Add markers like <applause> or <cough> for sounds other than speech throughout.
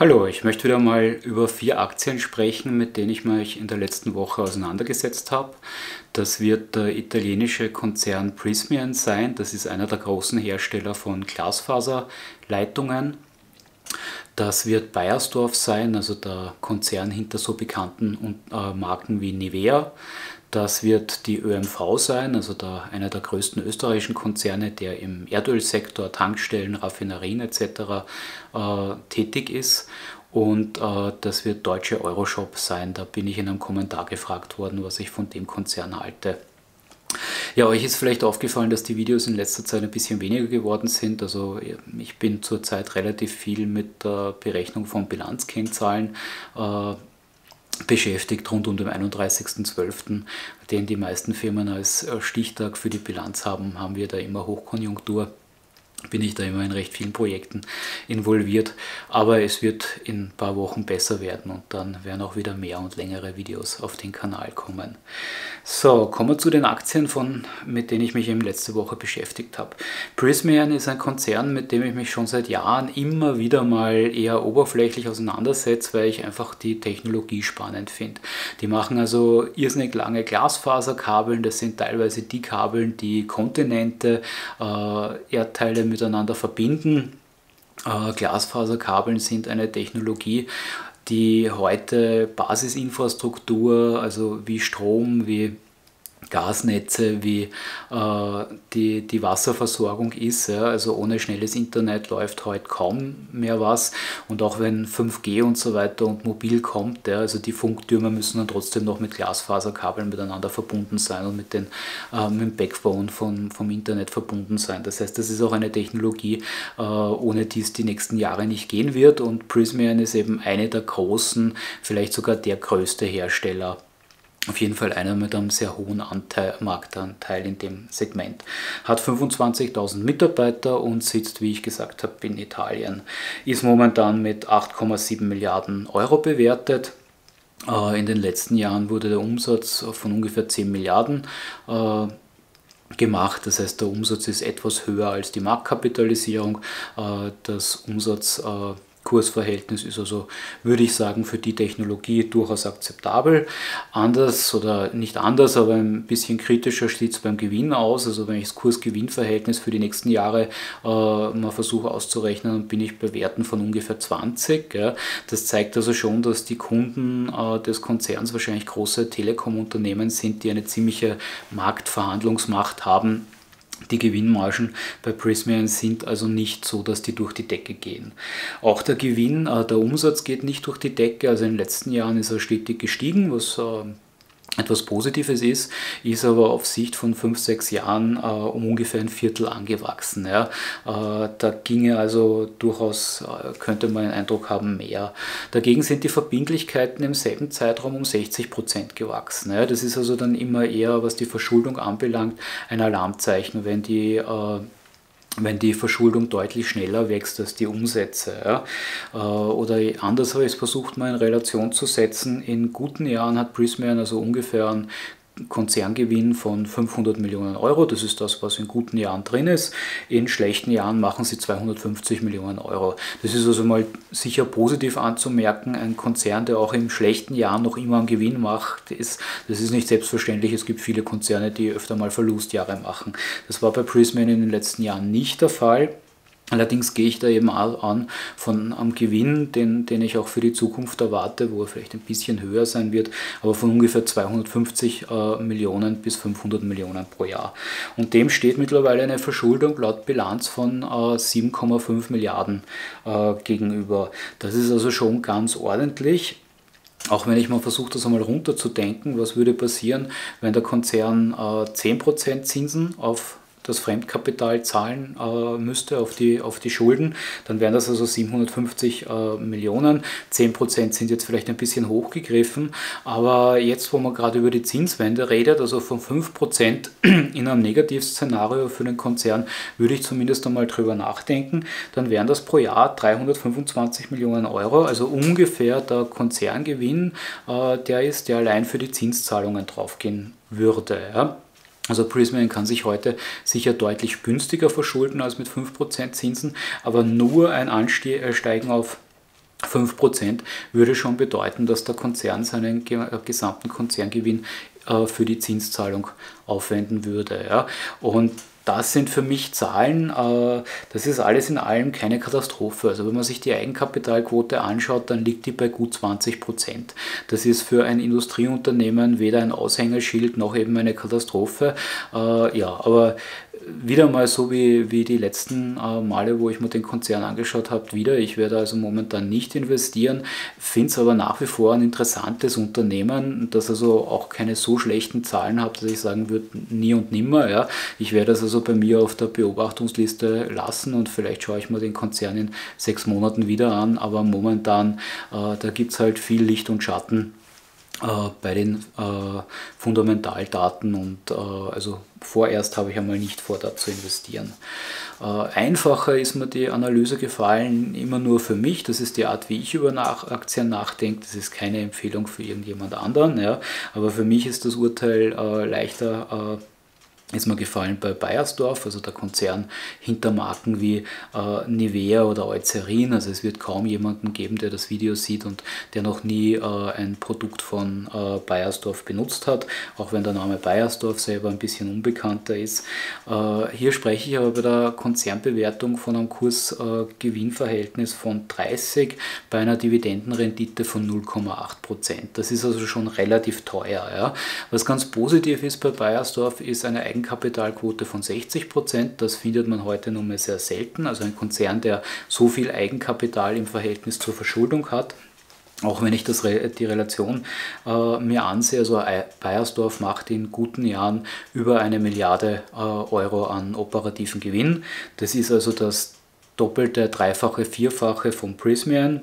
Hallo, ich möchte wieder mal über vier Aktien sprechen, mit denen ich mich in der letzten Woche auseinandergesetzt habe. Das wird der italienische Konzern Prismian sein. Das ist einer der großen Hersteller von Glasfaserleitungen. Das wird Bayersdorf sein, also der Konzern hinter so bekannten äh, Marken wie Nivea. Das wird die ÖMV sein, also der, einer der größten österreichischen Konzerne, der im Erdölsektor, Tankstellen, Raffinerien etc. Äh, tätig ist. Und äh, das wird Deutsche Euroshop sein. Da bin ich in einem Kommentar gefragt worden, was ich von dem Konzern halte. Ja, euch ist vielleicht aufgefallen, dass die Videos in letzter Zeit ein bisschen weniger geworden sind. Also ich bin zurzeit relativ viel mit der Berechnung von Bilanzkennzahlen äh, beschäftigt rund um den 31.12., den die meisten Firmen als äh, Stichtag für die Bilanz haben, haben wir da immer Hochkonjunktur bin ich da immer in recht vielen Projekten involviert. Aber es wird in ein paar Wochen besser werden und dann werden auch wieder mehr und längere Videos auf den Kanal kommen. So, kommen wir zu den Aktien, von, mit denen ich mich eben letzte Woche beschäftigt habe. Prismian ist ein Konzern, mit dem ich mich schon seit Jahren immer wieder mal eher oberflächlich auseinandersetze, weil ich einfach die Technologie spannend finde. Die machen also irrsinnig lange Glasfaserkabeln, das sind teilweise die Kabeln, die Kontinente, äh, Erdteile miteinander verbinden. Äh, Glasfaserkabeln sind eine Technologie, die heute Basisinfrastruktur, also wie Strom, wie Gasnetze wie äh, die, die Wasserversorgung ist. Ja. Also ohne schnelles Internet läuft heute kaum mehr was. Und auch wenn 5G und so weiter und mobil kommt, ja, also die Funktürme müssen dann trotzdem noch mit Glasfaserkabeln miteinander verbunden sein und mit, den, äh, mit dem Backbone von, vom Internet verbunden sein. Das heißt, das ist auch eine Technologie, äh, ohne die es die nächsten Jahre nicht gehen wird. Und Prismian ist eben eine der großen, vielleicht sogar der größte Hersteller auf jeden Fall einer mit einem sehr hohen Anteil, Marktanteil in dem Segment. Hat 25.000 Mitarbeiter und sitzt, wie ich gesagt habe, in Italien. Ist momentan mit 8,7 Milliarden Euro bewertet. Äh, in den letzten Jahren wurde der Umsatz von ungefähr 10 Milliarden äh, gemacht. Das heißt, der Umsatz ist etwas höher als die Marktkapitalisierung. Äh, das Umsatz Kursverhältnis ist also, würde ich sagen, für die Technologie durchaus akzeptabel. Anders oder nicht anders, aber ein bisschen kritischer steht es beim Gewinn aus. Also wenn ich das Kurs-Gewinn-Verhältnis für die nächsten Jahre äh, mal versuche auszurechnen, dann bin ich bei Werten von ungefähr 20. Ja. Das zeigt also schon, dass die Kunden äh, des Konzerns wahrscheinlich große Telekom-Unternehmen sind, die eine ziemliche Marktverhandlungsmacht haben die Gewinnmargen bei Prismian sind also nicht so, dass die durch die Decke gehen. Auch der Gewinn, äh, der Umsatz geht nicht durch die Decke. Also in den letzten Jahren ist er stetig gestiegen, was äh, etwas Positives ist, ist aber auf Sicht von fünf, sechs Jahren äh, um ungefähr ein Viertel angewachsen. Ja. Äh, da ginge also durchaus, äh, könnte man den Eindruck haben, mehr. Dagegen sind die Verbindlichkeiten im selben Zeitraum um 60 Prozent gewachsen. Ja. Das ist also dann immer eher, was die Verschuldung anbelangt, ein Alarmzeichen, wenn die äh, wenn die Verschuldung deutlich schneller wächst als die Umsätze. Ja. Äh, oder anders habe ich es versucht mal in Relation zu setzen. In guten Jahren hat Prismian also ungefähr einen Konzerngewinn von 500 Millionen Euro. Das ist das, was in guten Jahren drin ist. In schlechten Jahren machen sie 250 Millionen Euro. Das ist also mal sicher positiv anzumerken. Ein Konzern, der auch im schlechten Jahr noch immer einen Gewinn macht, ist, das ist nicht selbstverständlich. Es gibt viele Konzerne, die öfter mal Verlustjahre machen. Das war bei Prisman in den letzten Jahren nicht der Fall. Allerdings gehe ich da eben an von am Gewinn, den, den ich auch für die Zukunft erwarte, wo er vielleicht ein bisschen höher sein wird, aber von ungefähr 250 äh, Millionen bis 500 Millionen pro Jahr. Und dem steht mittlerweile eine Verschuldung laut Bilanz von äh, 7,5 Milliarden äh, gegenüber. Das ist also schon ganz ordentlich. Auch wenn ich mal versuche, das einmal runterzudenken, was würde passieren, wenn der Konzern äh, 10% Zinsen auf das Fremdkapital zahlen äh, müsste auf die, auf die Schulden, dann wären das also 750 äh, Millionen. 10% sind jetzt vielleicht ein bisschen hochgegriffen, aber jetzt, wo man gerade über die Zinswende redet, also von 5% <clears throat> in einem Negativszenario für den Konzern, würde ich zumindest einmal drüber nachdenken, dann wären das pro Jahr 325 Millionen Euro, also ungefähr der Konzerngewinn, äh, der ist, der allein für die Zinszahlungen draufgehen würde. Ja. Also Prismian kann sich heute sicher deutlich günstiger verschulden als mit 5% Zinsen, aber nur ein Ansteigen auf 5% würde schon bedeuten, dass der Konzern seinen gesamten Konzerngewinn für die Zinszahlung aufwenden würde. Und das sind für mich Zahlen, äh, das ist alles in allem keine Katastrophe. Also wenn man sich die Eigenkapitalquote anschaut, dann liegt die bei gut 20 Prozent. Das ist für ein Industrieunternehmen weder ein Aushängeschild noch eben eine Katastrophe. Äh, ja, aber wieder mal so wie, wie die letzten äh, Male, wo ich mir den Konzern angeschaut habe, wieder. Ich werde also momentan nicht investieren, finde es aber nach wie vor ein interessantes Unternehmen, das also auch keine so schlechten Zahlen hat, dass ich sagen würde, nie und nimmer. Ja. Ich werde es also bei mir auf der Beobachtungsliste lassen und vielleicht schaue ich mir den Konzern in sechs Monaten wieder an, aber momentan, äh, da gibt es halt viel Licht und Schatten bei den äh, Fundamentaldaten und äh, also vorerst habe ich einmal nicht vor, da zu investieren. Äh, einfacher ist mir die Analyse gefallen, immer nur für mich. Das ist die Art, wie ich über Aktien nachdenke. Das ist keine Empfehlung für irgendjemand anderen. Ja. Aber für mich ist das Urteil äh, leichter ist mir gefallen bei Bayersdorf, also der Konzern hinter Marken wie äh, Nivea oder Eucerin. Also es wird kaum jemanden geben, der das Video sieht und der noch nie äh, ein Produkt von äh, Bayersdorf benutzt hat, auch wenn der Name Bayersdorf selber ein bisschen unbekannter ist. Äh, hier spreche ich aber bei der Konzernbewertung von einem Kurs-Gewinn-Verhältnis von 30 bei einer Dividendenrendite von 0,8% Das ist also schon relativ teuer. Ja. Was ganz positiv ist bei Bayersdorf, ist eine Eigenkapitalquote von 60 Prozent. Das findet man heute nun mal sehr selten. Also ein Konzern, der so viel Eigenkapital im Verhältnis zur Verschuldung hat. Auch wenn ich das, die Relation äh, mir ansehe, also Bayersdorf macht in guten Jahren über eine Milliarde äh, Euro an operativen Gewinn. Das ist also das doppelte, dreifache, vierfache von Prismian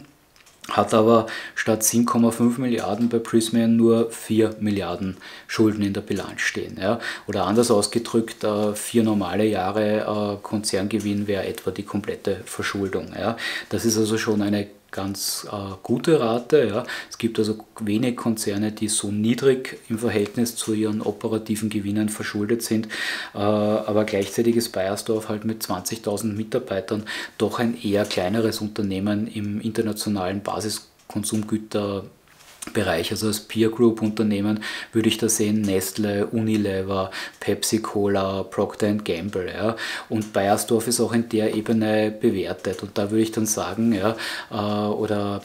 hat aber statt 7,5 Milliarden bei Prismian nur 4 Milliarden Schulden in der Bilanz stehen. Ja. Oder anders ausgedrückt, äh, vier normale Jahre äh, Konzerngewinn wäre etwa die komplette Verschuldung. Ja. Das ist also schon eine ganz äh, gute Rate. Ja. Es gibt also wenig Konzerne, die so niedrig im Verhältnis zu ihren operativen Gewinnen verschuldet sind, äh, aber gleichzeitig ist Bayersdorf halt mit 20.000 Mitarbeitern doch ein eher kleineres Unternehmen im internationalen Basiskonsumgüter Bereich, also als Peer Group Unternehmen würde ich da sehen Nestle, Unilever, Pepsi Cola, Procter Gamble. Ja. Und Bayersdorf ist auch in der Ebene bewertet. Und da würde ich dann sagen, ja, äh, oder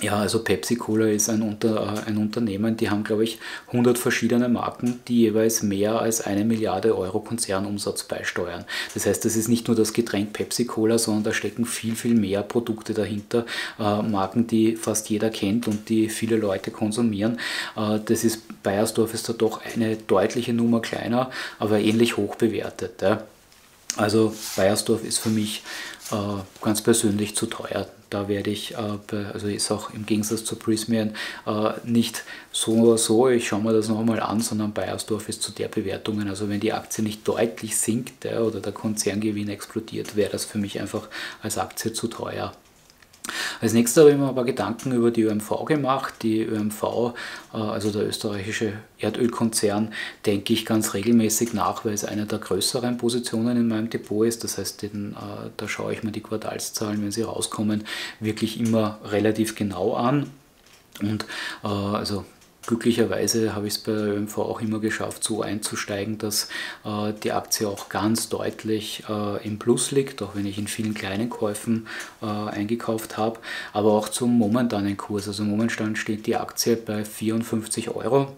ja, also Pepsi Cola ist ein, Unter, ein Unternehmen, die haben, glaube ich, 100 verschiedene Marken, die jeweils mehr als eine Milliarde Euro Konzernumsatz beisteuern. Das heißt, das ist nicht nur das Getränk Pepsi Cola, sondern da stecken viel, viel mehr Produkte dahinter. Äh, Marken, die fast jeder kennt und die viele Leute konsumieren. Äh, das ist, Bayersdorf ist da doch eine deutliche Nummer kleiner, aber ähnlich hoch bewertet. Ja. Also Bayersdorf ist für mich äh, ganz persönlich zu teuer da werde ich, äh, also ist auch im Gegensatz zu Prismian äh, nicht so, so, ich schaue mir das nochmal an, sondern Bayersdorf ist zu der Bewertungen, also wenn die Aktie nicht deutlich sinkt oder der Konzerngewinn explodiert, wäre das für mich einfach als Aktie zu teuer. Als nächstes habe ich mir ein paar Gedanken über die ÖMV gemacht. Die ÖMV, äh, also der österreichische Erdölkonzern, denke ich ganz regelmäßig nach, weil es eine der größeren Positionen in meinem Depot ist. Das heißt, den, äh, da schaue ich mir die Quartalszahlen, wenn sie rauskommen, wirklich immer relativ genau an. Und äh, also Glücklicherweise habe ich es bei ÖMV auch immer geschafft, so einzusteigen, dass äh, die Aktie auch ganz deutlich äh, im Plus liegt, auch wenn ich in vielen kleinen Käufen äh, eingekauft habe, aber auch zum momentanen Kurs. Also momentan steht die Aktie bei 54 Euro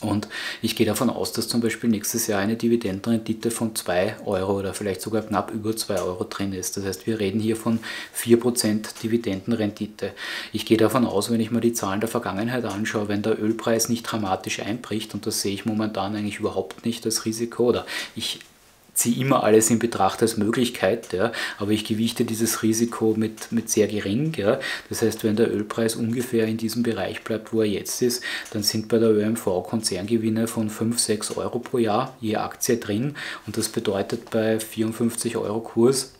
und ich gehe davon aus, dass zum Beispiel nächstes Jahr eine Dividendenrendite von 2 Euro oder vielleicht sogar knapp über 2 Euro drin ist. Das heißt, wir reden hier von 4% Dividendenrendite. Ich gehe davon aus, wenn ich mir die Zahlen der Vergangenheit anschaue, wenn der Ölpreis nicht dramatisch einbricht, und das sehe ich momentan eigentlich überhaupt nicht als Risiko, oder ich ziehe immer alles in Betracht als Möglichkeit, ja, aber ich gewichte dieses Risiko mit, mit sehr gering. Ja. Das heißt, wenn der Ölpreis ungefähr in diesem Bereich bleibt, wo er jetzt ist, dann sind bei der ÖMV Konzerngewinne von 5, 6 Euro pro Jahr je Aktie drin und das bedeutet bei 54 Euro Kurs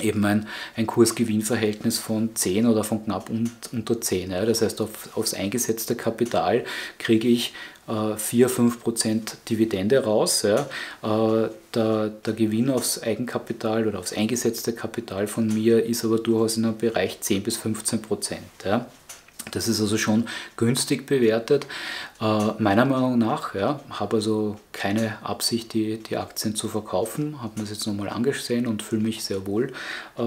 eben ein, ein Kursgewinnverhältnis von 10 oder von knapp un, unter 10. Ja. Das heißt, auf, aufs eingesetzte Kapital kriege ich äh, 4-5% Dividende raus. Ja. Äh, der, der Gewinn aufs Eigenkapital oder aufs eingesetzte Kapital von mir ist aber durchaus in einem Bereich 10 bis 15 Prozent. Ja. Das ist also schon günstig bewertet, äh, meiner Meinung nach. Ja, habe also keine Absicht, die, die Aktien zu verkaufen, habe mir das jetzt nochmal angesehen und fühle mich sehr wohl äh,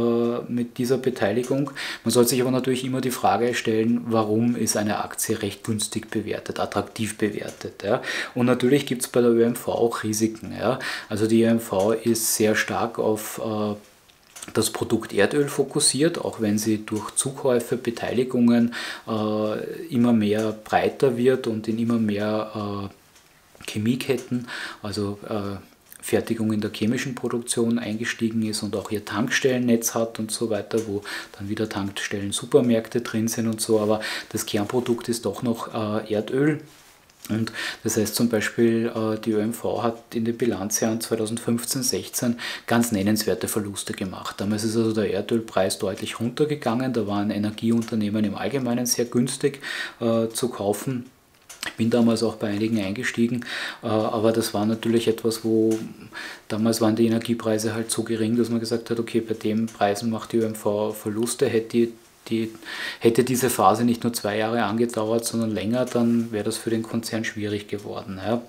mit dieser Beteiligung. Man sollte sich aber natürlich immer die Frage stellen, warum ist eine Aktie recht günstig bewertet, attraktiv bewertet. Ja? Und natürlich gibt es bei der ÖMV auch Risiken. Ja? Also die ÖMV ist sehr stark auf äh, das Produkt Erdöl fokussiert, auch wenn sie durch Zukäufe, Beteiligungen äh, immer mehr breiter wird und in immer mehr äh, Chemieketten, also äh, Fertigung in der chemischen Produktion eingestiegen ist und auch ihr Tankstellennetz hat und so weiter, wo dann wieder Tankstellen, Supermärkte drin sind und so, aber das Kernprodukt ist doch noch äh, Erdöl und das heißt zum Beispiel, äh, die ÖMV hat in den Bilanzjahren 2015-16 ganz nennenswerte Verluste gemacht. Damals ist also der Erdölpreis deutlich runtergegangen, da waren Energieunternehmen im Allgemeinen sehr günstig äh, zu kaufen. Ich bin damals auch bei einigen eingestiegen, äh, aber das war natürlich etwas, wo damals waren die Energiepreise halt so gering, dass man gesagt hat, okay, bei den Preisen macht die ÖMV Verluste, hätte die die, hätte diese Phase nicht nur zwei Jahre angedauert, sondern länger, dann wäre das für den Konzern schwierig geworden. Ja.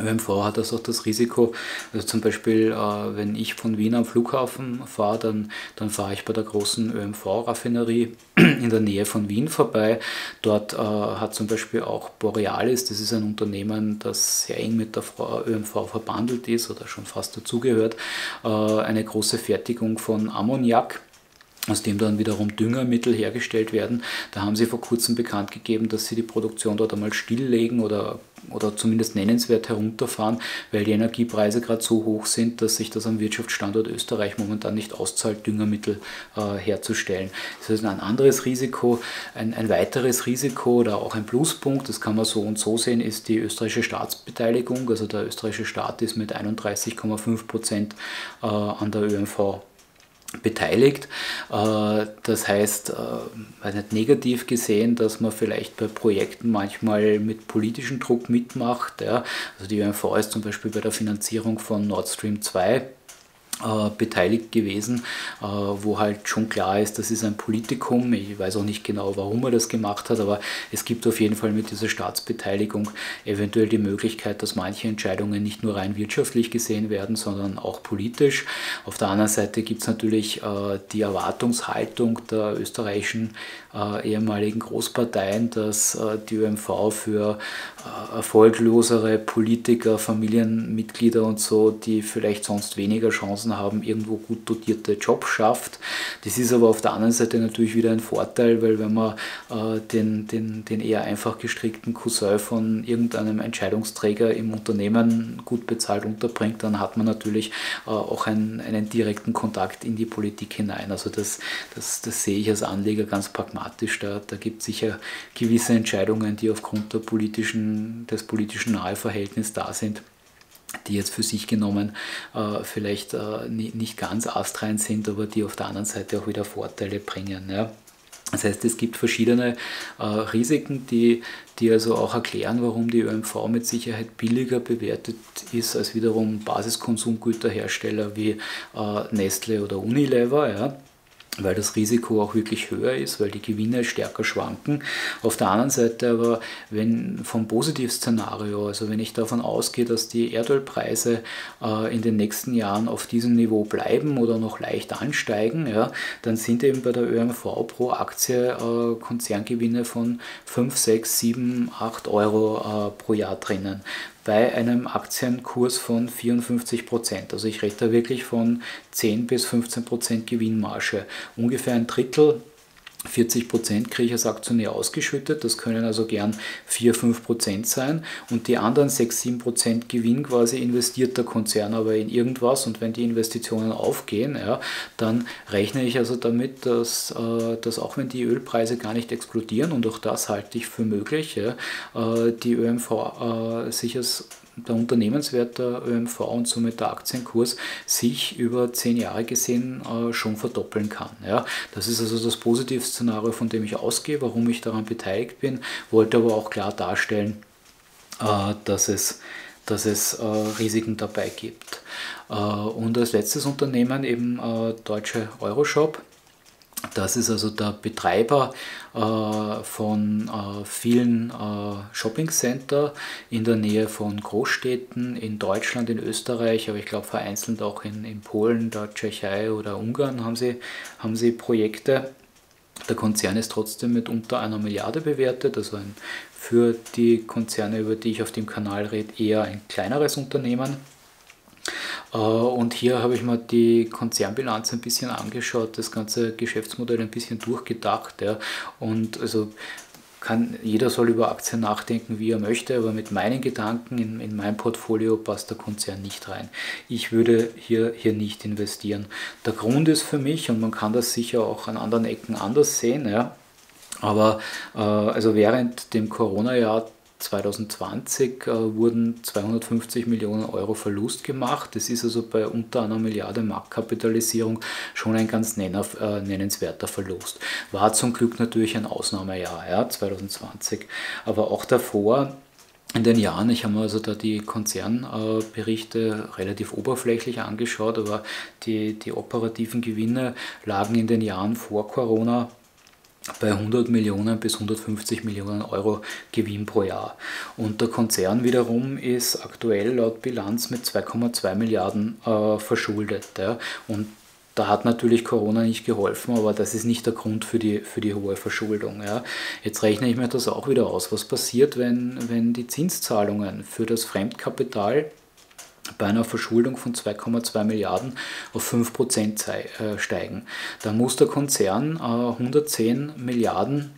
ÖMV hat also auch das Risiko, also zum Beispiel, äh, wenn ich von Wien am Flughafen fahre, dann, dann fahre ich bei der großen ÖMV-Raffinerie in der Nähe von Wien vorbei. Dort äh, hat zum Beispiel auch Borealis, das ist ein Unternehmen, das sehr eng mit der ÖMV verbandelt ist oder schon fast dazugehört, äh, eine große Fertigung von Ammoniak aus dem dann wiederum Düngermittel hergestellt werden. Da haben sie vor kurzem bekannt gegeben, dass sie die Produktion dort einmal stilllegen oder, oder zumindest nennenswert herunterfahren, weil die Energiepreise gerade so hoch sind, dass sich das am Wirtschaftsstandort Österreich momentan nicht auszahlt, Düngermittel äh, herzustellen. Das ist ein anderes Risiko. Ein, ein weiteres Risiko oder auch ein Pluspunkt, das kann man so und so sehen, ist die österreichische Staatsbeteiligung. Also der österreichische Staat ist mit 31,5 Prozent äh, an der ÖMV beteiligt. Äh, das heißt, äh, nicht negativ gesehen, dass man vielleicht bei Projekten manchmal mit politischem Druck mitmacht. Also die ÖMV ist zum Beispiel bei der Finanzierung von Nord Stream 2 äh, beteiligt gewesen, äh, wo halt schon klar ist, das ist ein Politikum. Ich weiß auch nicht genau, warum er das gemacht hat, aber es gibt auf jeden Fall mit dieser Staatsbeteiligung eventuell die Möglichkeit, dass manche Entscheidungen nicht nur rein wirtschaftlich gesehen werden, sondern auch politisch. Auf der anderen Seite gibt es natürlich äh, die Erwartungshaltung der österreichischen ehemaligen Großparteien, dass die ÖMV für erfolglosere Politiker, Familienmitglieder und so, die vielleicht sonst weniger Chancen Chancen haben, irgendwo gut dotierte Jobs schafft. Das ist aber auf der anderen Seite natürlich wieder ein Vorteil, weil wenn man äh, den, den, den eher einfach gestrickten Cousin von irgendeinem Entscheidungsträger im Unternehmen gut bezahlt unterbringt, dann hat man natürlich äh, auch einen, einen direkten Kontakt in die Politik hinein. Also das, das, das sehe ich als Anleger ganz pragmatisch. Da, da gibt es sicher gewisse Entscheidungen, die aufgrund der politischen, des politischen Naheverhältnisses da sind die jetzt für sich genommen äh, vielleicht äh, nicht ganz astrein sind, aber die auf der anderen Seite auch wieder Vorteile bringen. Ja. Das heißt, es gibt verschiedene äh, Risiken, die, die also auch erklären, warum die ÖMV mit Sicherheit billiger bewertet ist als wiederum Basiskonsumgüterhersteller wie äh, Nestle oder Unilever. Ja weil das Risiko auch wirklich höher ist, weil die Gewinne stärker schwanken. Auf der anderen Seite aber, wenn vom Positivszenario, also wenn ich davon ausgehe, dass die Erdölpreise äh, in den nächsten Jahren auf diesem Niveau bleiben oder noch leicht ansteigen, ja, dann sind eben bei der ÖMV pro Aktie äh, Konzerngewinne von 5, 6, 7, 8 Euro äh, pro Jahr drinnen bei einem Aktienkurs von 54 Prozent. Also ich rede da wirklich von 10 bis 15 Prozent Gewinnmarge. Ungefähr ein Drittel 40 Prozent kriege ich als Aktionär ausgeschüttet, das können also gern 4, 5 Prozent sein. Und die anderen 6, 7 Prozent Gewinn quasi investiert der Konzern aber in irgendwas. Und wenn die Investitionen aufgehen, ja, dann rechne ich also damit, dass, äh, dass auch wenn die Ölpreise gar nicht explodieren und auch das halte ich für möglich, ja, äh, die ÖMV äh, sich als der Unternehmenswert der ÖMV und somit der Aktienkurs sich über zehn Jahre gesehen äh, schon verdoppeln kann. Ja. Das ist also das Positivszenario, von dem ich ausgehe, warum ich daran beteiligt bin, wollte aber auch klar darstellen, äh, dass es dass es äh, Risiken dabei gibt. Äh, und als letztes Unternehmen eben äh, deutsche Euroshop. Das ist also der Betreiber äh, von äh, vielen äh, Shoppingcenter in der Nähe von Großstädten in Deutschland, in Österreich, aber ich glaube vereinzelt auch in, in Polen, der Tschechei oder Ungarn haben sie, haben sie Projekte. Der Konzern ist trotzdem mit unter einer Milliarde bewertet, also ein, für die Konzerne, über die ich auf dem Kanal rede, eher ein kleineres Unternehmen. Äh, und hier habe ich mir die Konzernbilanz ein bisschen angeschaut, das ganze Geschäftsmodell ein bisschen durchgedacht. Ja. Und also kann, jeder soll über Aktien nachdenken, wie er möchte, aber mit meinen Gedanken in, in mein Portfolio passt der Konzern nicht rein. Ich würde hier, hier nicht investieren. Der Grund ist für mich, und man kann das sicher auch an anderen Ecken anders sehen, ja, aber äh, also während dem Corona-Jahr 2020 äh, wurden 250 Millionen Euro Verlust gemacht. Das ist also bei unter einer Milliarde Marktkapitalisierung schon ein ganz nenner, äh, nennenswerter Verlust. War zum Glück natürlich ein Ausnahmejahr, ja, 2020. Aber auch davor in den Jahren, ich habe mir also da die Konzernberichte relativ oberflächlich angeschaut, aber die, die operativen Gewinne lagen in den Jahren vor Corona bei 100 Millionen bis 150 Millionen Euro Gewinn pro Jahr. Und der Konzern wiederum ist aktuell laut Bilanz mit 2,2 Milliarden äh, verschuldet. Ja. Und da hat natürlich Corona nicht geholfen, aber das ist nicht der Grund für die, für die hohe Verschuldung. Ja. Jetzt rechne ich mir das auch wieder aus. Was passiert, wenn, wenn die Zinszahlungen für das Fremdkapital bei einer Verschuldung von 2,2 Milliarden auf 5% äh, steigen. Da muss der Konzern 110 äh, Milliarden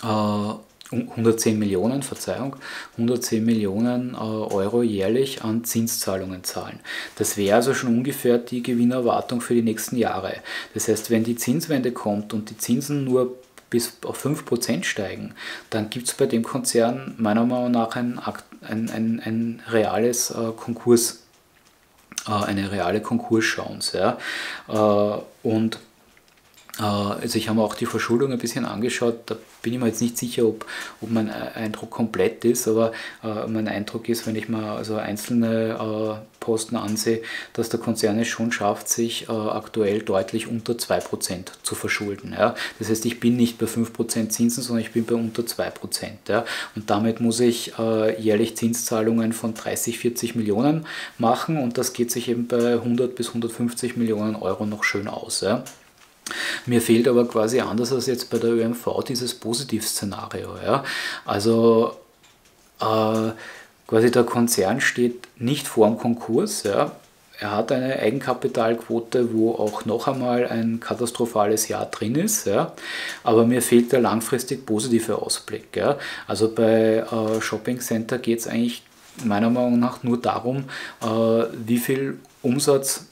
110 äh, Millionen, Verzeihung, 110 Millionen Euro jährlich an Zinszahlungen zahlen. Das wäre also schon ungefähr die Gewinnerwartung für die nächsten Jahre. Das heißt, wenn die Zinswende kommt und die Zinsen nur bis auf 5% steigen, dann gibt es bei dem Konzern meiner Meinung nach ein, ein, ein, ein reales äh, Konkurs, äh, eine reale Konkurschance. Ja? Äh, und also ich habe mir auch die Verschuldung ein bisschen angeschaut, da bin ich mir jetzt nicht sicher, ob, ob mein Eindruck komplett ist, aber äh, mein Eindruck ist, wenn ich mir also einzelne äh, Posten ansehe, dass der Konzern es schon schafft, sich äh, aktuell deutlich unter 2% zu verschulden. Ja. Das heißt, ich bin nicht bei 5% Zinsen, sondern ich bin bei unter 2%. Ja. Und damit muss ich äh, jährlich Zinszahlungen von 30, 40 Millionen machen und das geht sich eben bei 100 bis 150 Millionen Euro noch schön aus. Ja. Mir fehlt aber quasi anders als jetzt bei der ÖMV dieses Positivszenario. Ja? Also äh, quasi der Konzern steht nicht vor dem Konkurs. Ja? Er hat eine Eigenkapitalquote, wo auch noch einmal ein katastrophales Jahr drin ist. Ja? Aber mir fehlt der langfristig positive Ausblick. Ja? Also bei äh, Shopping Center geht es eigentlich meiner Meinung nach nur darum, äh, wie viel Umsatz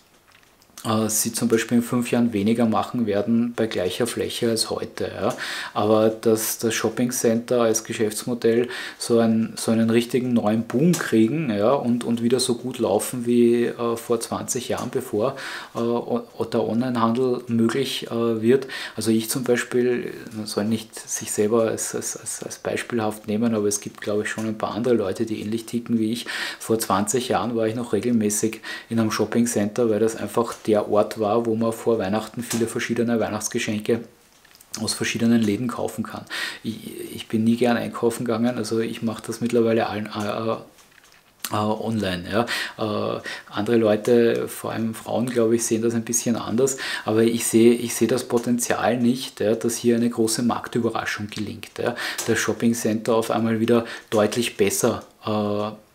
sie zum Beispiel in fünf Jahren weniger machen werden bei gleicher Fläche als heute. Ja. Aber dass das Shopping Center als Geschäftsmodell so, ein, so einen richtigen neuen Boom kriegen ja, und, und wieder so gut laufen wie äh, vor 20 Jahren, bevor äh, der Onlinehandel möglich äh, wird. Also ich zum Beispiel, man soll nicht sich selber als, als, als beispielhaft nehmen, aber es gibt glaube ich schon ein paar andere Leute, die ähnlich ticken wie ich. Vor 20 Jahren war ich noch regelmäßig in einem Shopping Center, weil das einfach der Ort war, wo man vor Weihnachten viele verschiedene Weihnachtsgeschenke aus verschiedenen Läden kaufen kann. Ich, ich bin nie gern einkaufen gegangen, also ich mache das mittlerweile allen, äh, äh, online. Ja. Äh, andere Leute, vor allem Frauen, glaube ich, sehen das ein bisschen anders, aber ich sehe ich seh das Potenzial nicht, ja, dass hier eine große Marktüberraschung gelingt. Ja. Das Shopping Center auf einmal wieder deutlich besser äh,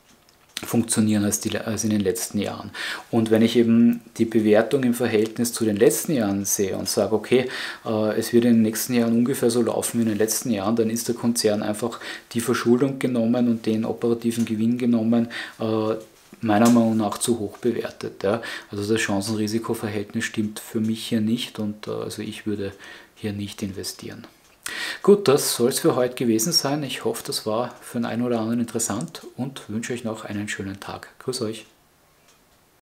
funktionieren als, die, als in den letzten Jahren. Und wenn ich eben die Bewertung im Verhältnis zu den letzten Jahren sehe und sage, okay, äh, es wird in den nächsten Jahren ungefähr so laufen wie in den letzten Jahren, dann ist der Konzern einfach die Verschuldung genommen und den operativen Gewinn genommen, äh, meiner Meinung nach zu hoch bewertet. Ja. Also das Chancen-Risiko-Verhältnis stimmt für mich hier nicht und äh, also ich würde hier nicht investieren. Gut, das soll es für heute gewesen sein. Ich hoffe, das war für den einen oder anderen interessant und wünsche euch noch einen schönen Tag. Grüß euch.